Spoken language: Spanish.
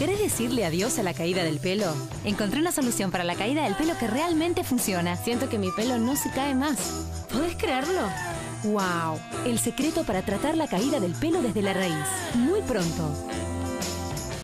¿Querés decirle adiós a la caída del pelo? Encontré una solución para la caída del pelo que realmente funciona. Siento que mi pelo no se cae más. ¿Podés creerlo? ¡Wow! El secreto para tratar la caída del pelo desde la raíz. Muy pronto.